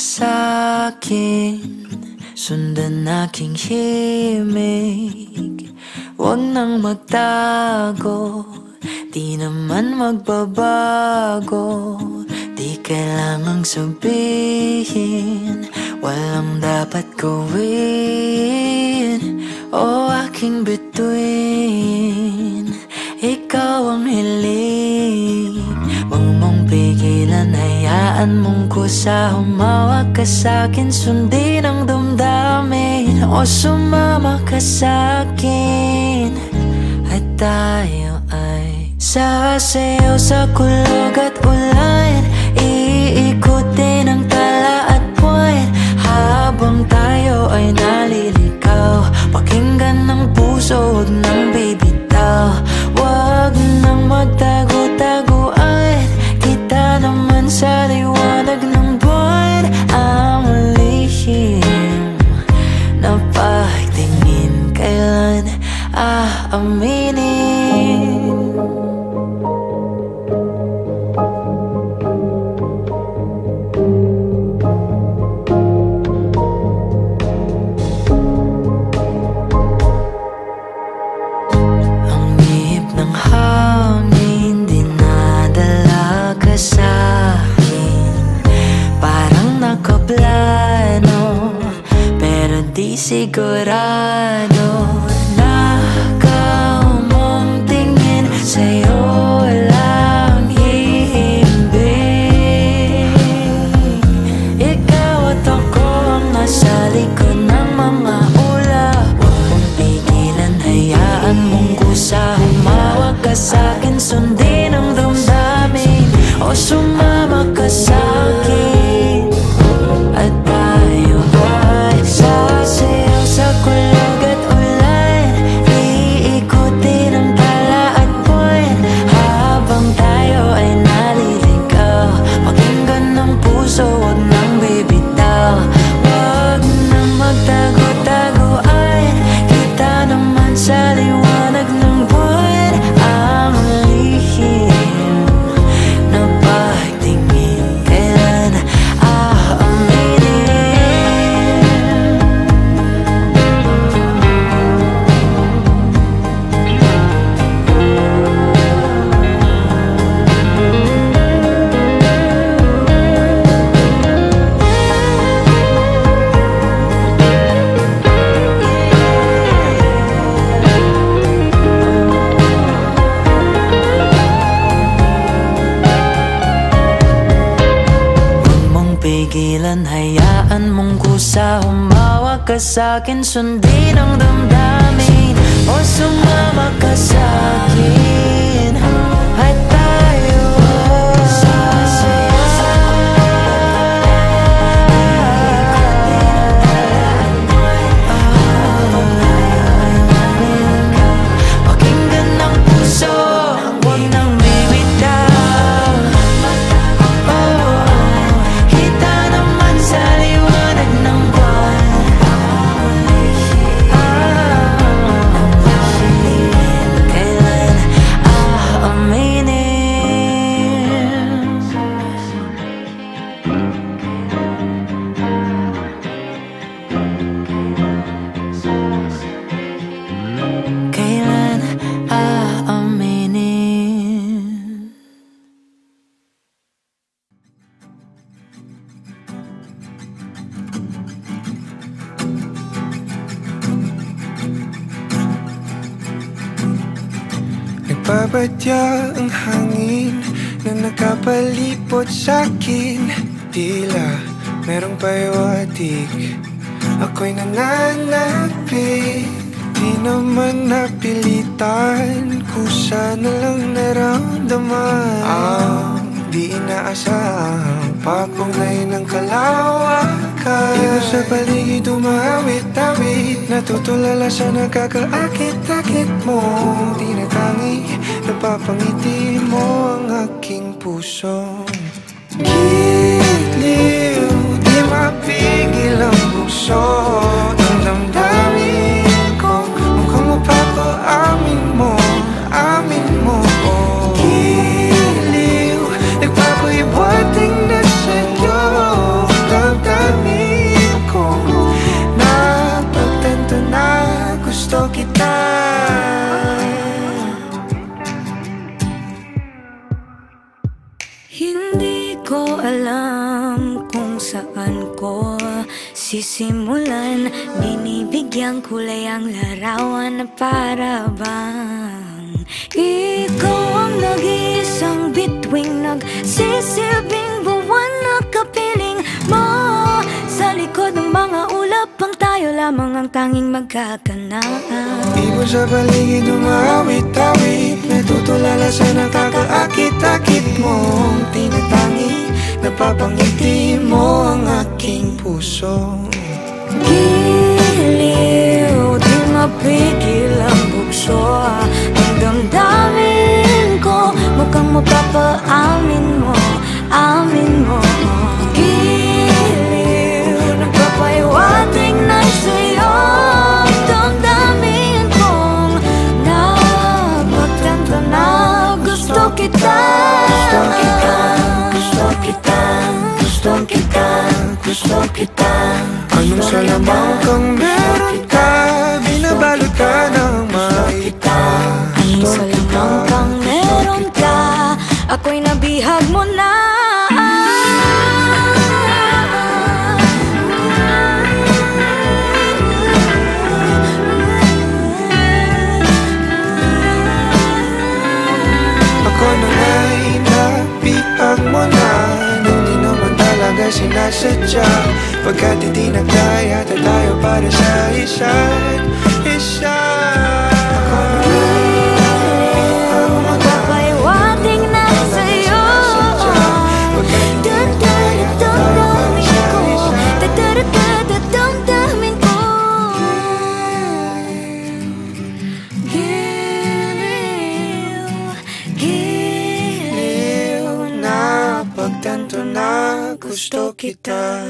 sa'kin Sundan aking himig Huwag nang magtago Di naman magbabago Di kailangang sabihin Walang dapat gawin O aking bituin Ikaw ang hiling pigilan Hayaan mong kusa Humawak ka sa'kin Sundin ang damdamin. O sumama ka sa'kin At tayo ay Sasayaw sa kulog at ulan. Iikutin ang tala at buwan Habang tayo ay nalilikaw Pakinggan ng puso, huwag nang aaminin Ang ihip ng hangin Dinadala Parang nakaplano Pero di sigurado Humawak ka sa'kin, Nagbabadya ang hangin na nakapalipot sa'kin Tila merong payawatig Ako'y nananapig Di naman napilitan Kusa na lang naramdaman. Ang di inaasahang Papunay ng kalawakan. Ikaw sa paligid umawit-awit Natutulala sa nakakaakit-akit mo. Di na tangi Napapangiti mo ang aking puso. Giliw Di mapigil ang puso sisimulan Binibigyan kulay ang larawan na para bang Ikaw ang nag-iisang bituing Nagsisilbing buwan na kapiling mo. Sa likod ng mga ulap ang tayo lamang ang tanging magkakanaan. Ibon sa paligid umawit-awit Natutulala sa nakakaakit-akit mong tinatangi Napapangiti mo ang aking puso. Giliw, di mapigil ang bukso Ang damdamin ko, mukhang mapapaamin mo Amin mo. Giliw, nagpapaiwating na sa'yo. Ang damdamin kong napagtanto na Gusto kita, gusto kita, gusto kita, gusto kita Anong salamang kang meron ka? Binabalot ka ng maita Anong salamang kang meron ka? Ako'y nabihag mo na talaga sinasadya Pagkat hindi nagkaya tayo para sa isa't gusto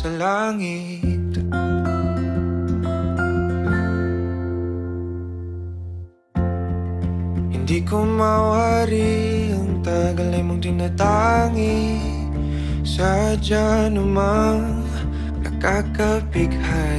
sa langit. Hindi ko mawari ang tagal ay mong tinatangi. Sadya namang nakakapighani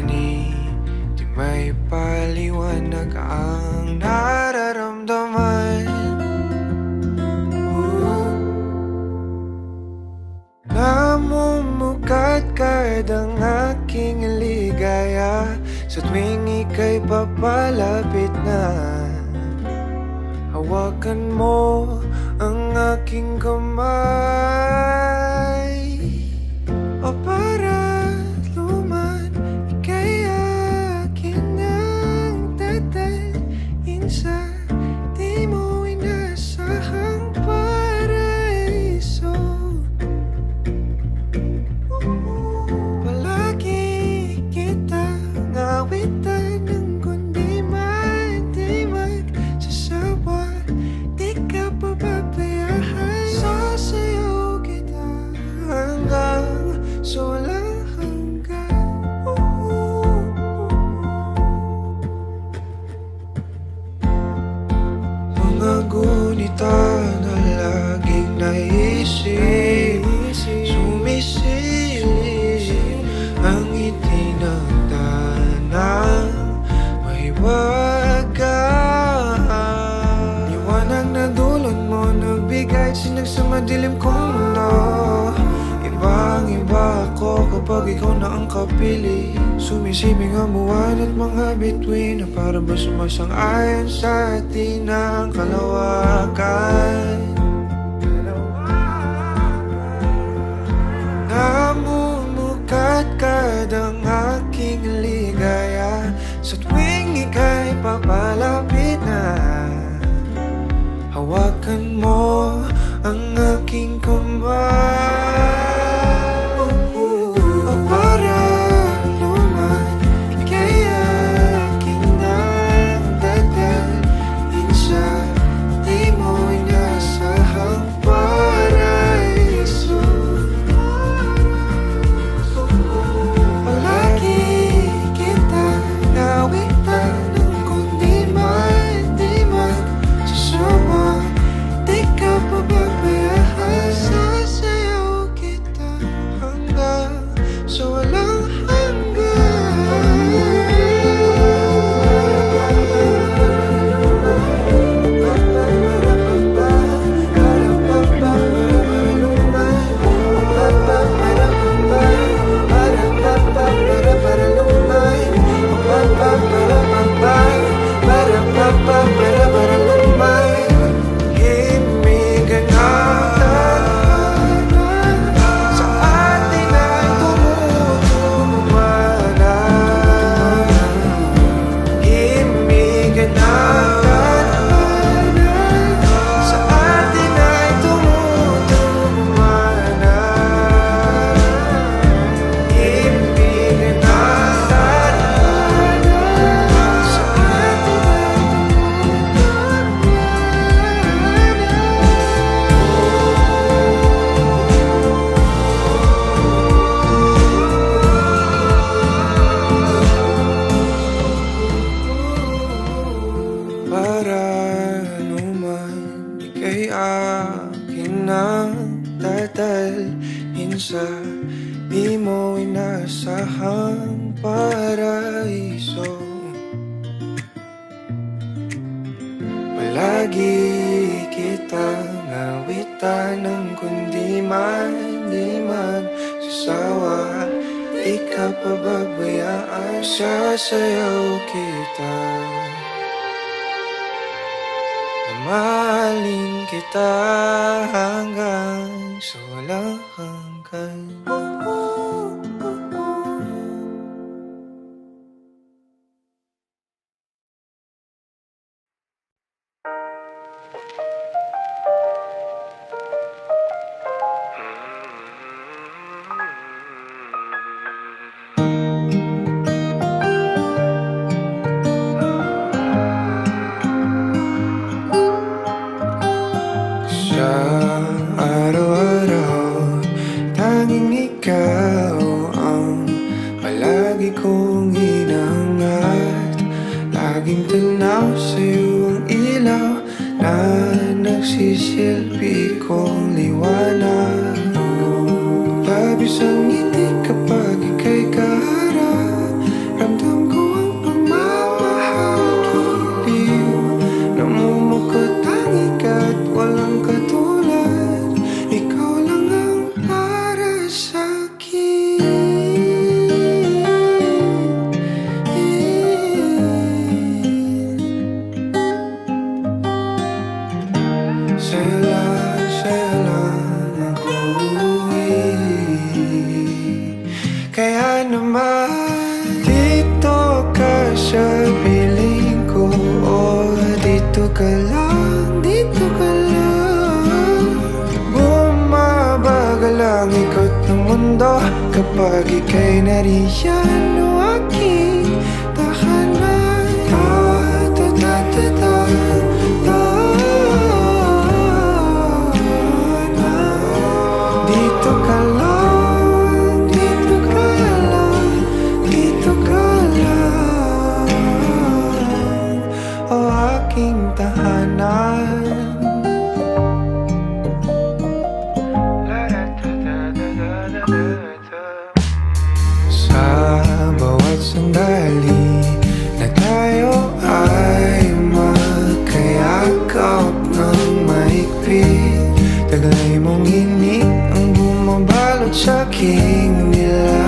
aking nila.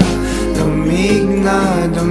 Lamig na damdamin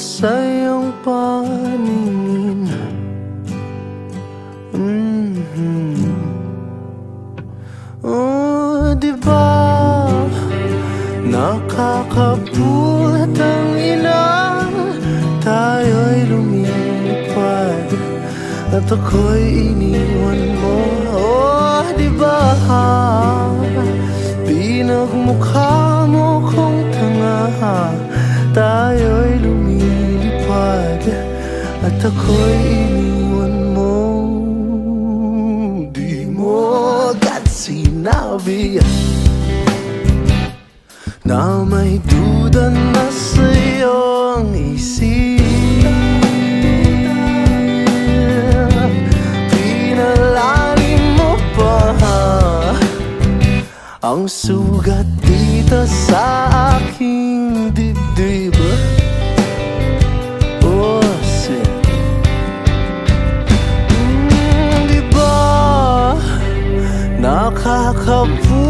ko 可不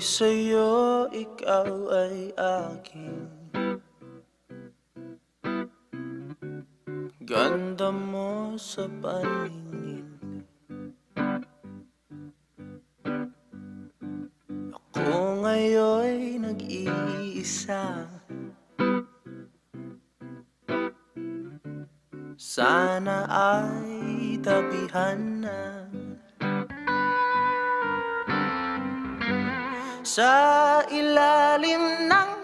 sa'yo, ikaw ay akin Ganda mo sa paningin. Ako ngayon'y nag-iisa. Sana ay tabihan na. sa ilalim ng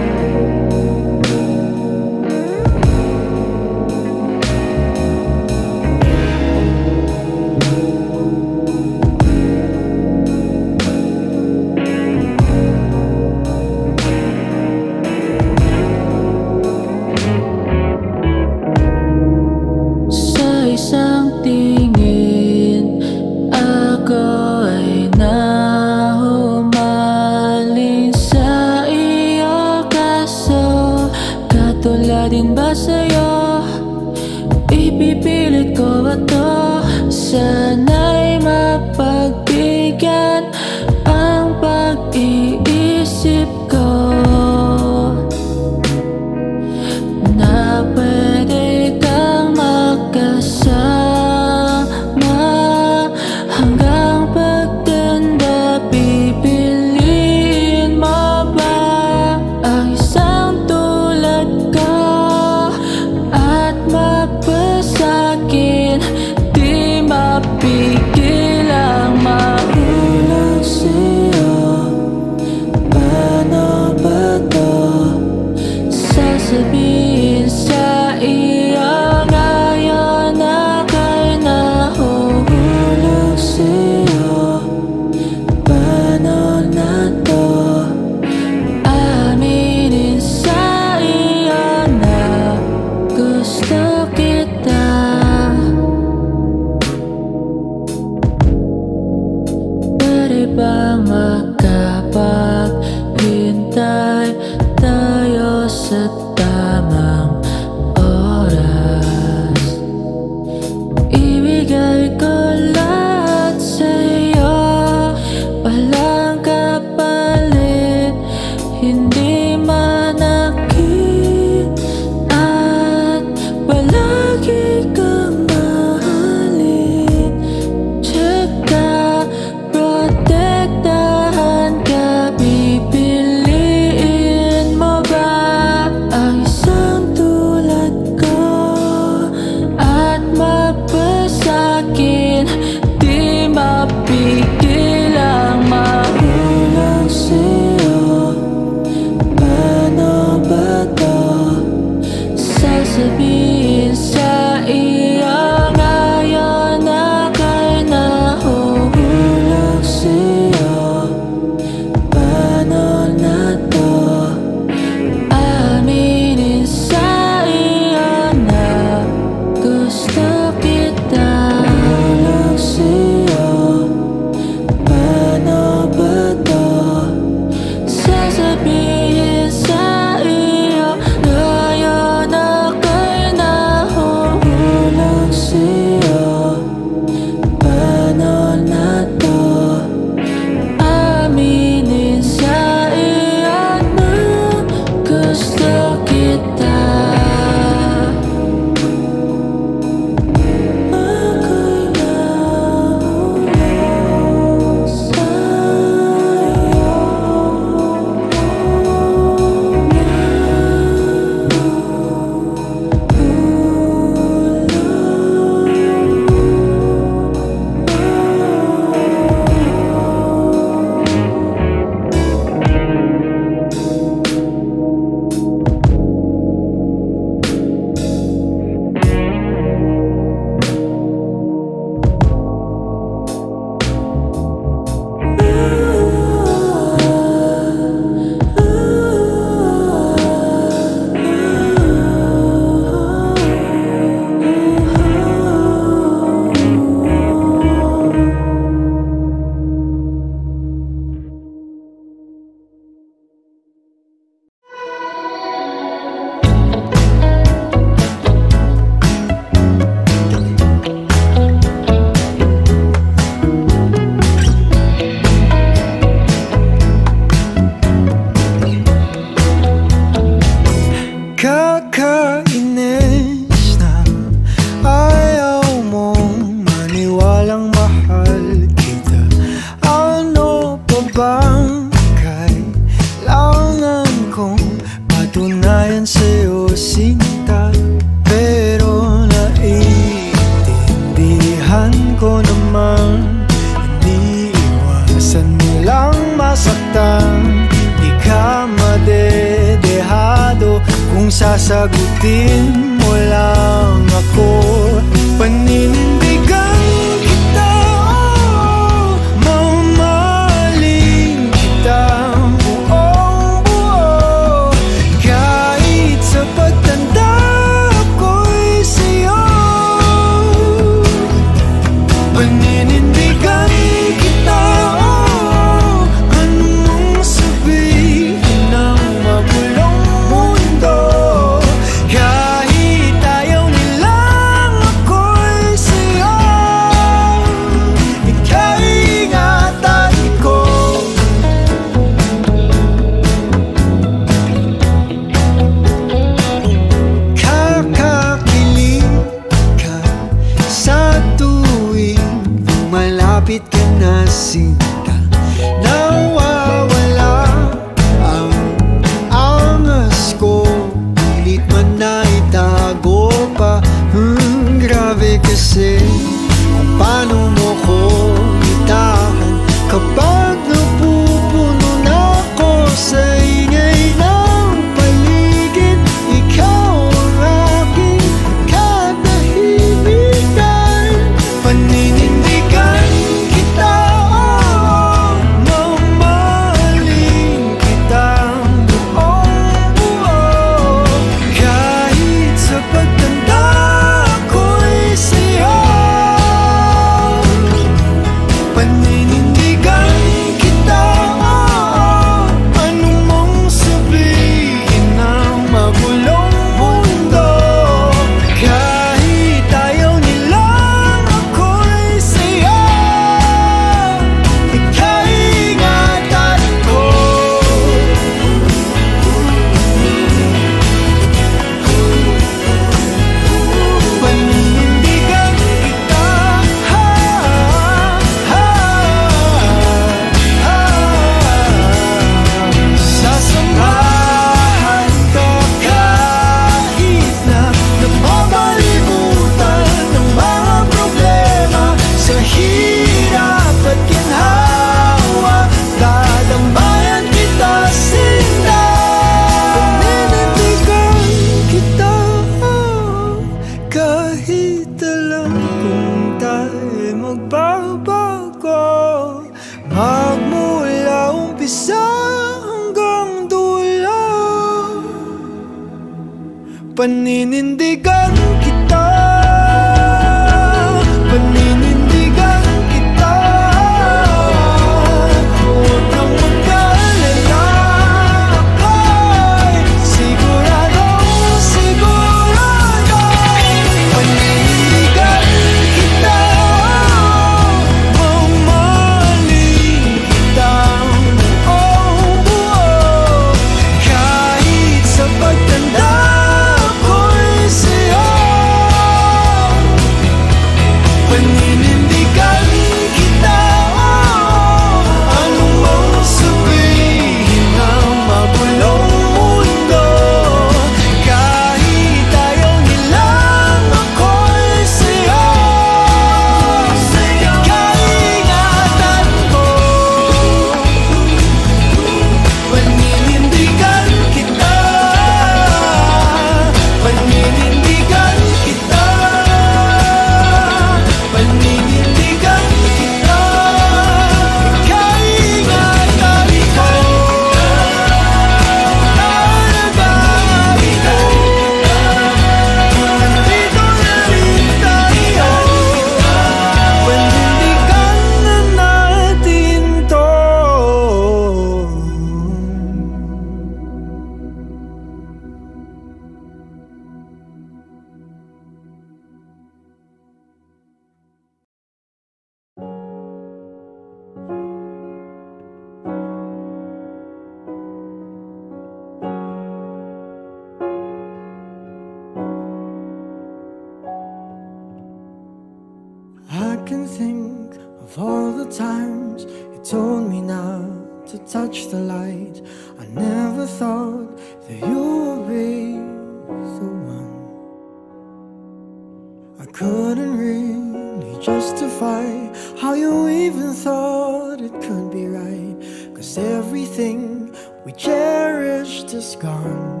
we cherished is gone.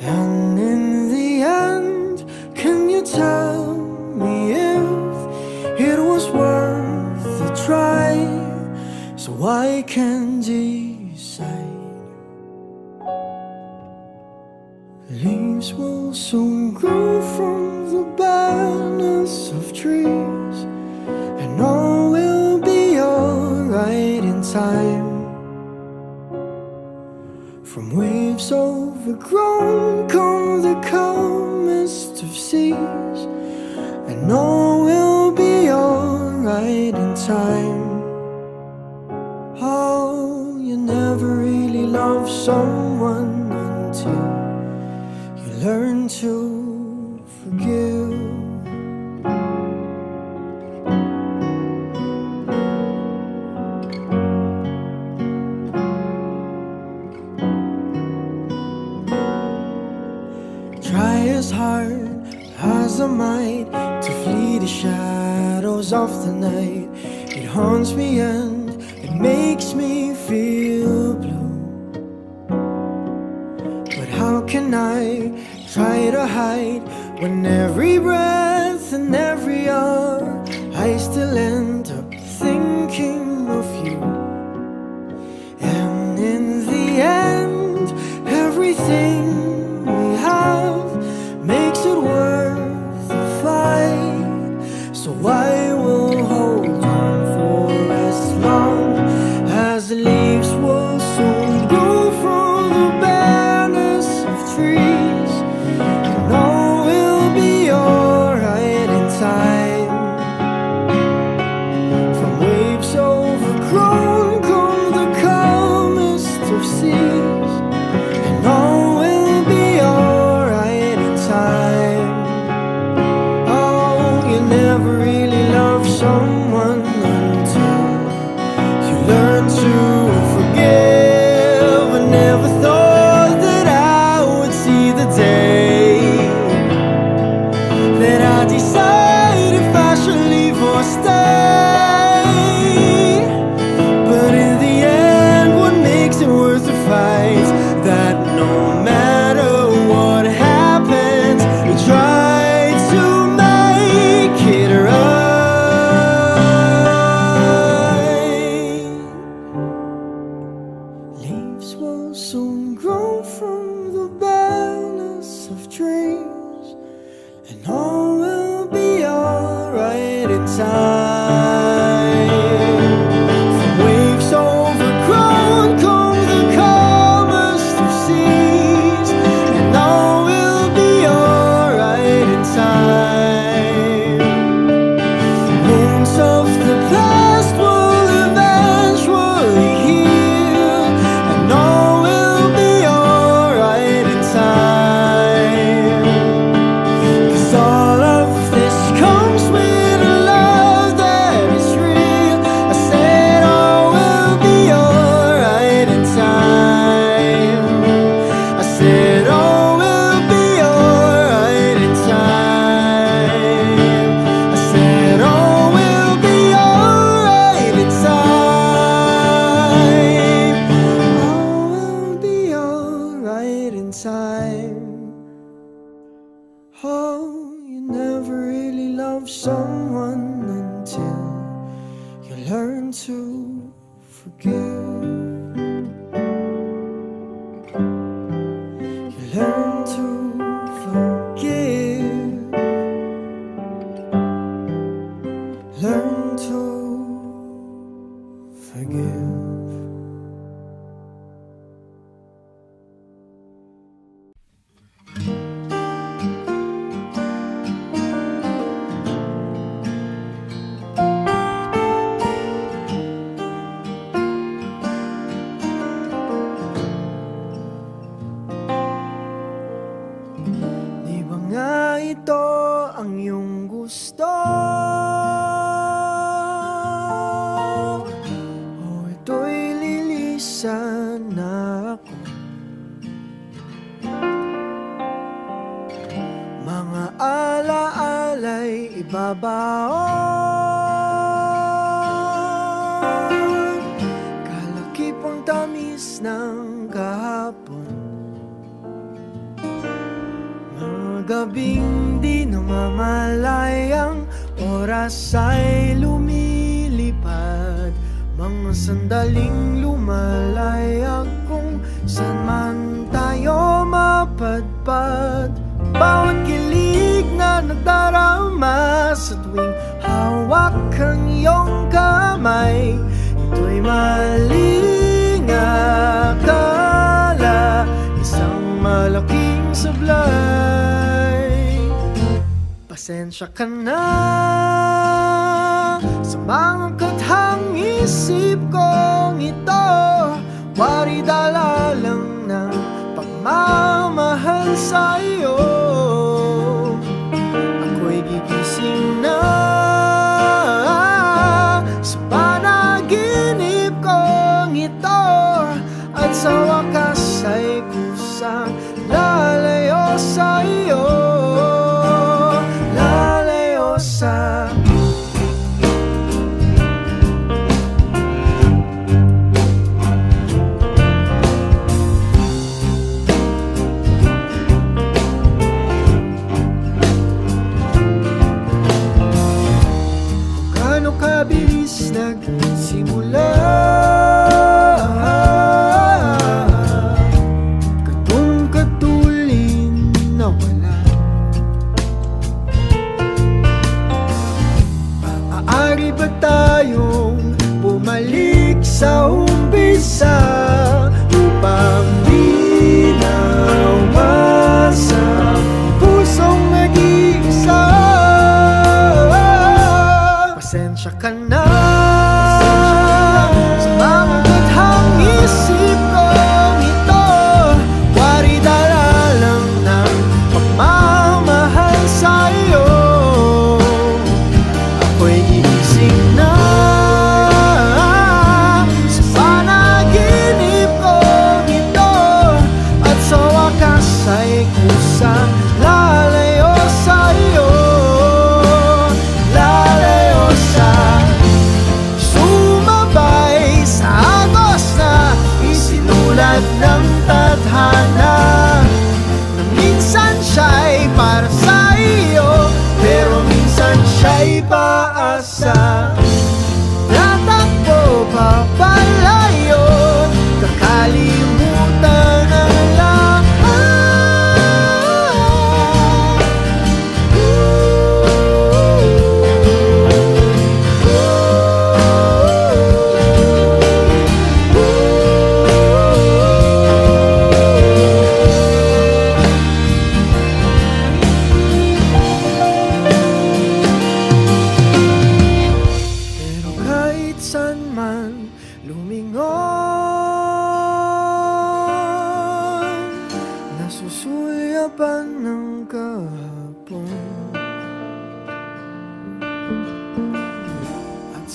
And in the end, can you tell me if it was worth a try? So I can decide. Leaves will soon grow from the barrenness of trees, and all will be alright in time. From waves overgrown come the calmest of seas, and all will be alright in time. Oh, you never really love someone until you learn to of the night. It haunts me and it makes me feel blue. But how can I try to hide when every breath and every hour I still end up thinking of you? And in the end, again.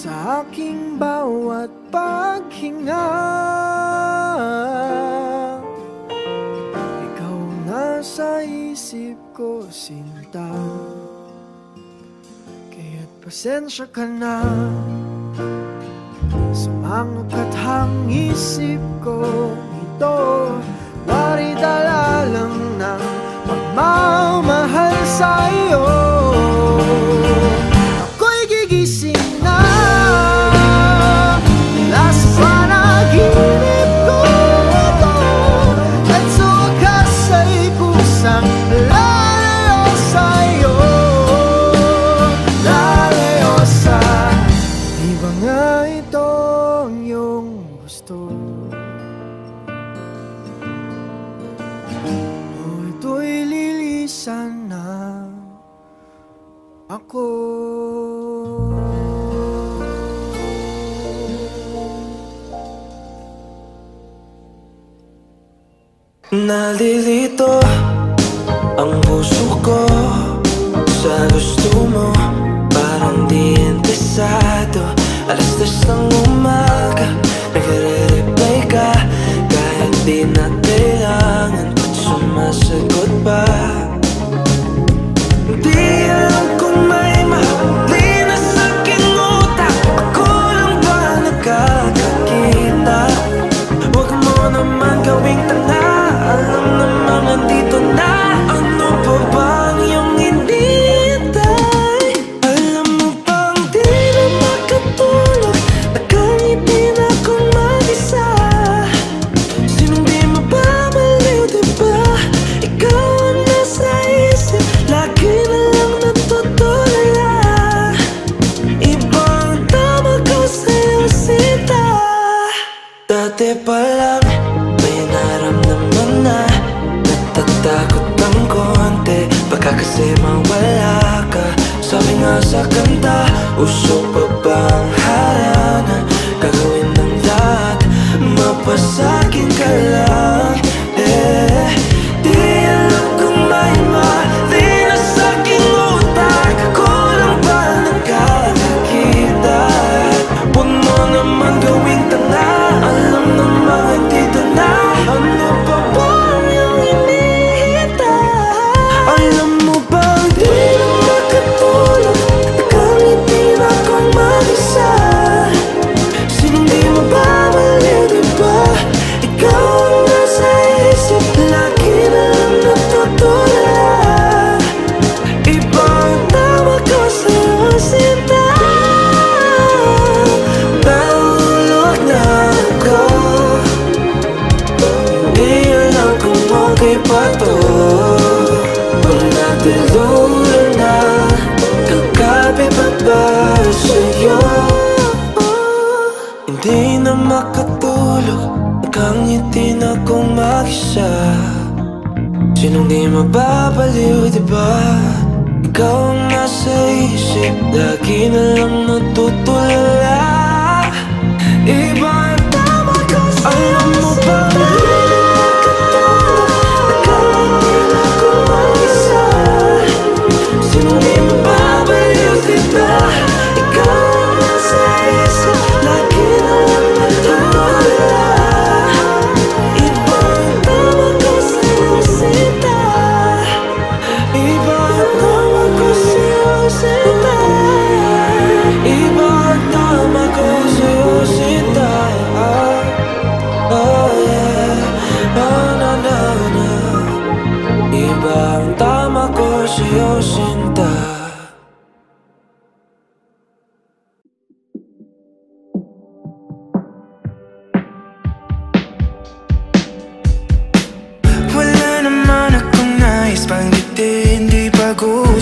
sa aking bawat paghinga Ikaw nga sa isip ko, sinta. Kaya't pasensya ka na Sa mga kathang isip ko ito. Maridala lang ng pagmamahal sa'yo. o sol.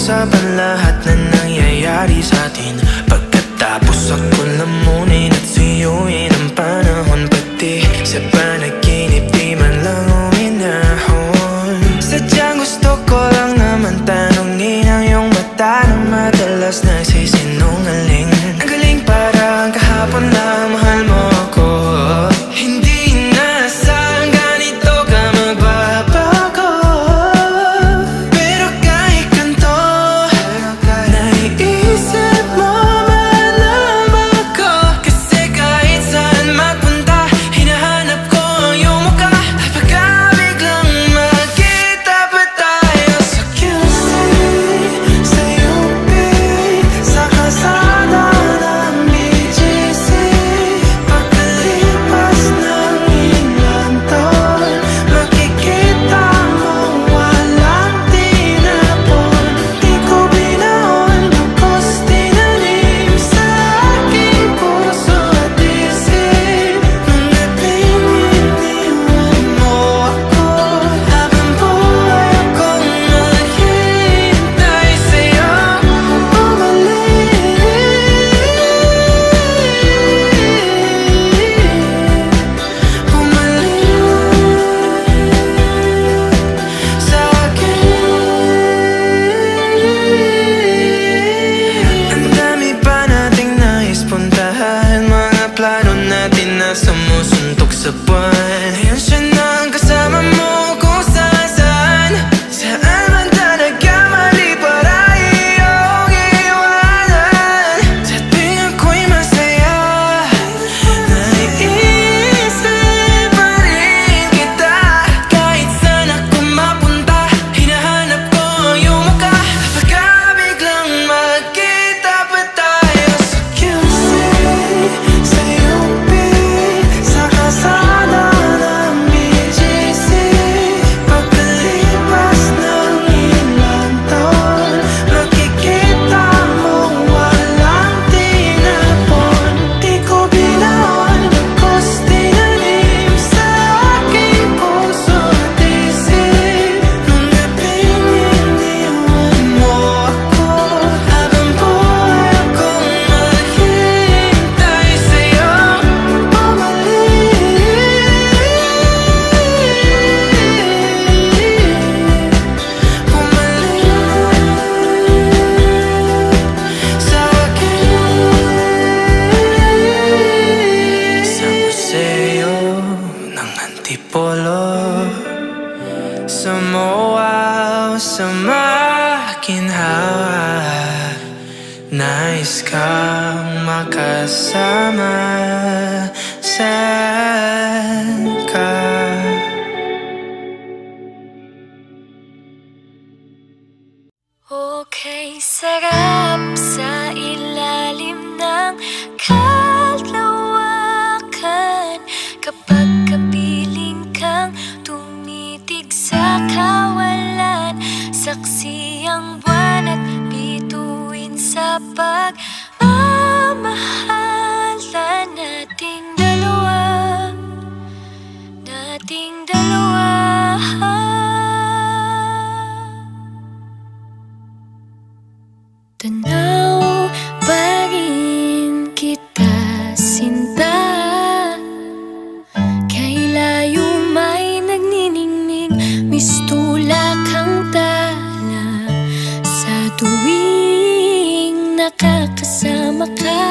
saben Tuwing nakakasama ka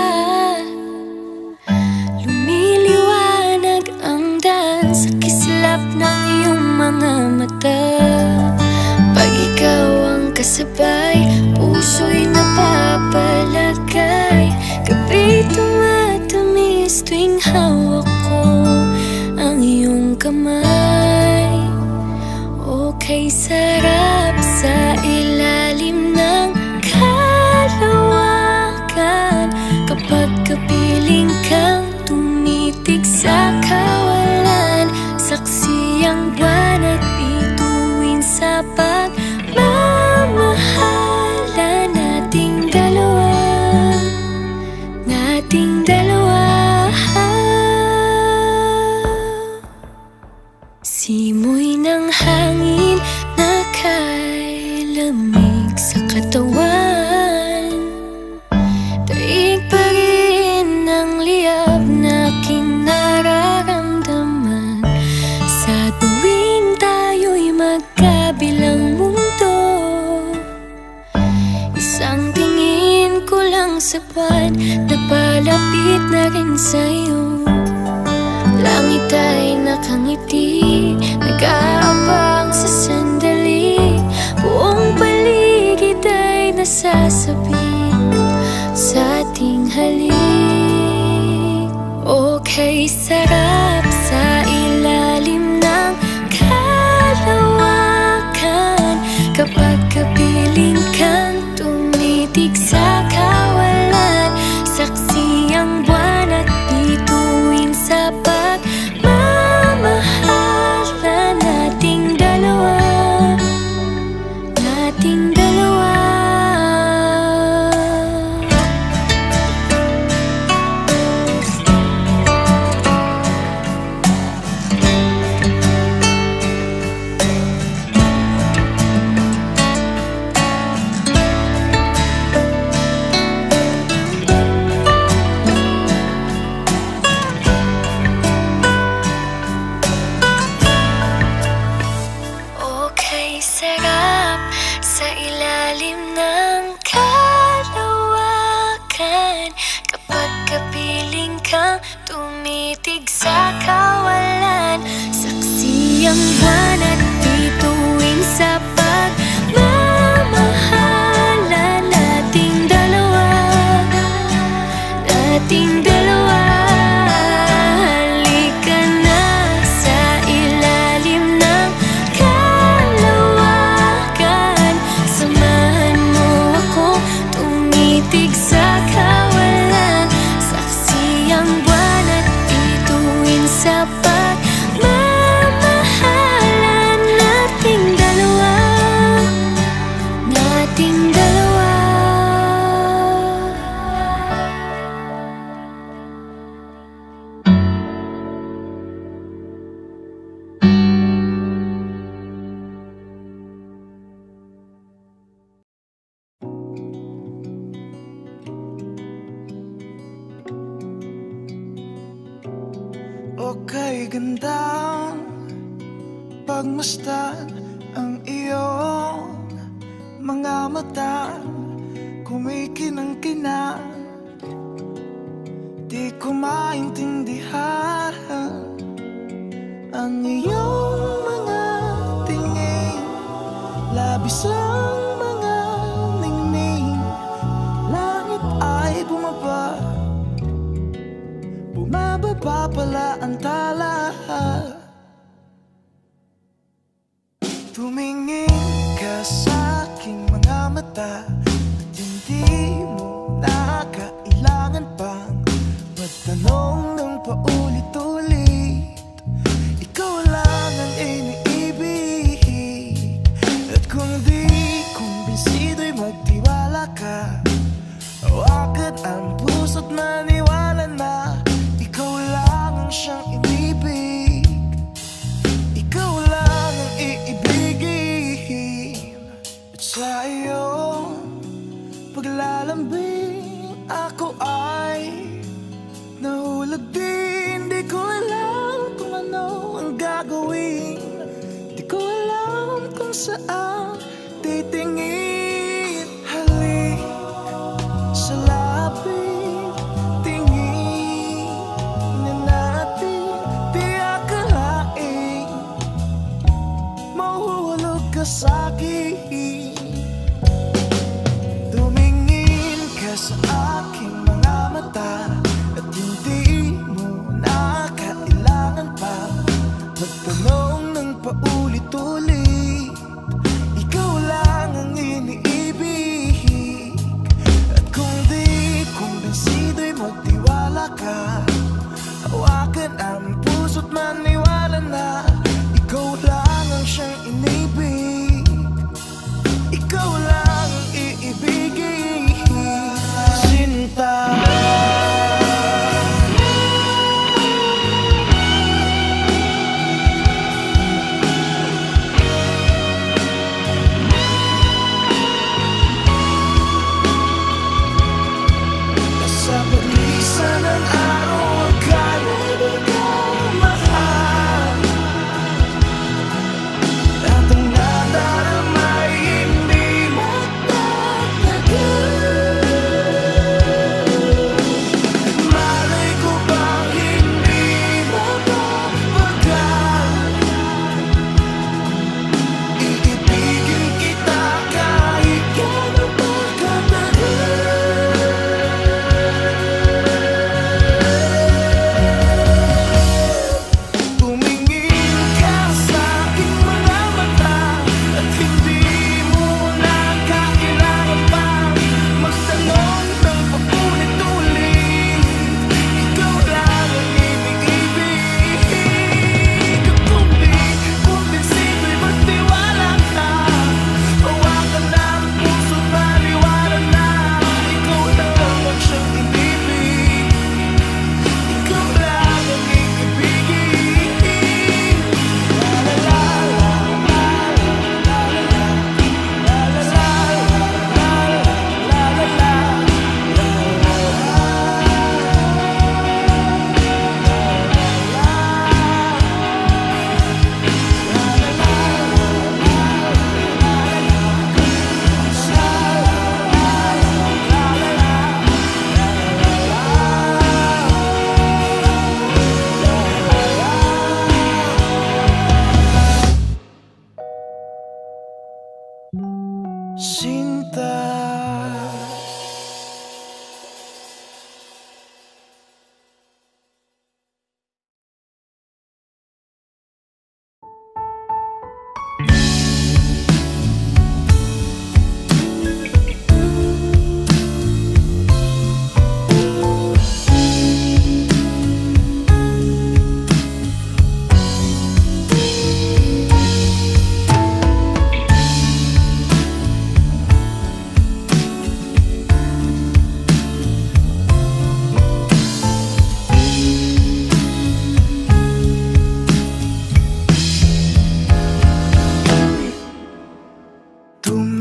Lumiliwanag ang daan sa kislap ng iyong mga mata. Pag ikaw ang kasabay, puso'y napapalagay. Gabi tumatamis tuwing hawak ko ang iyong kamay. Okay, sarap sa iyo akin sa'yo. Langit ay nakangiti Nag-aabang sa sandali. Buong paligid ay nasasabi Sa ating halik. Okay, sarap. that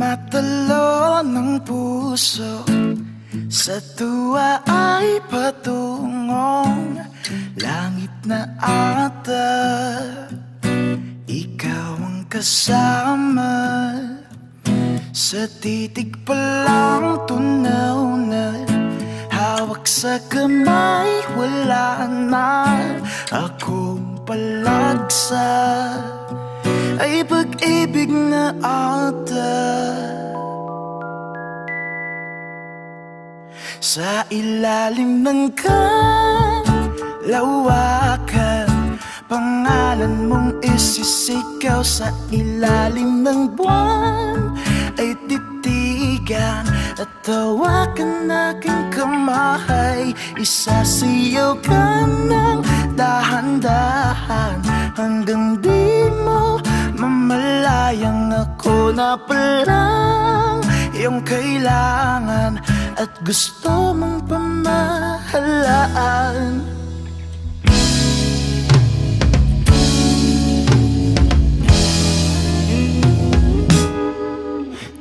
Matalo ng puso. Sa tuwa ay patungong Langit na ata. Ikaw ang kasama. Sa titig palang tunaw na Hawak sa kamay Wala na. Akong palagsa ay pag-ibig na ata. Sa ilalim ng kalawakan Pangalan mong isisigaw sa ilalim ng buwan Ay titigan at tawakan aking kamay. Isasayaw ka ng dahan-dahan Hanggang di mo mamalayang ako na palang Iyong kailangan at gusto mong pamahalaan.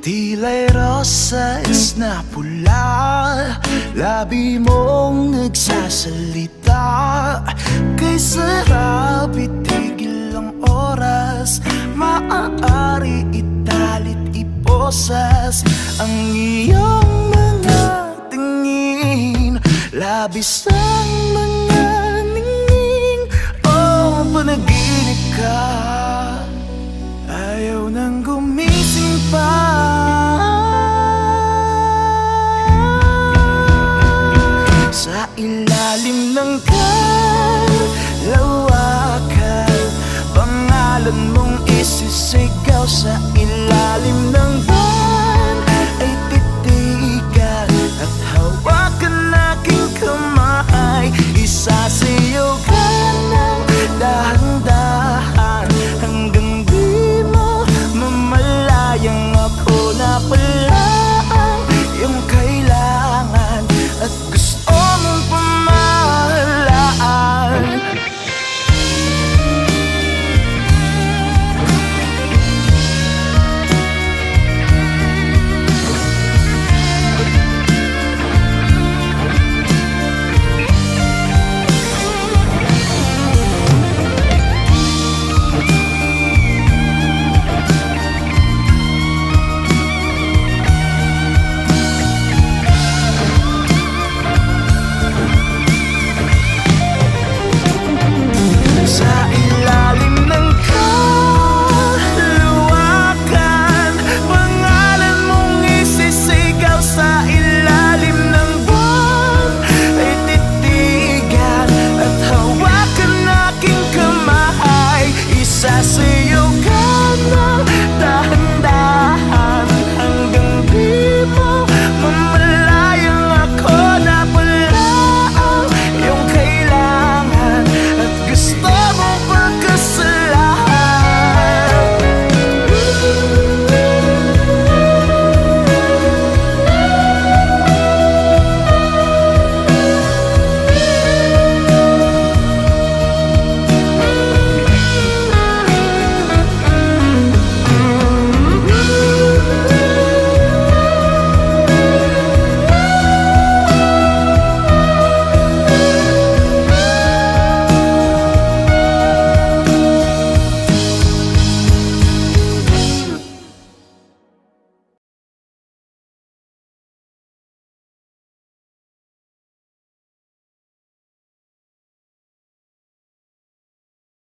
Tila'y rosas na pula Labi mong nagsasalita. Kay sarap itigil ang oras. Maaari italit iposas Ang iyong mga tingin. Labis ang mga ningning Oh, panaginip ka. Ayaw nang gumising pa 是一。